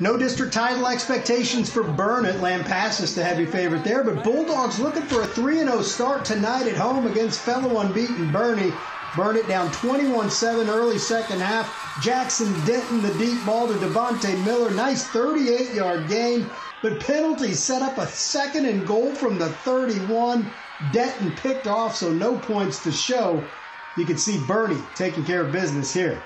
No district title expectations for Burnet Lampasas, the heavy favorite there, but Bulldogs looking for a 3 0 start tonight at home against fellow unbeaten Burnet down 21 7 early second half. Jackson Denton, the deep ball to Devontae Miller. Nice 38 yard gain, but penalties set up a second and goal from the 31. Denton picked off, so no points to show. You can see Boerne taking care of business here.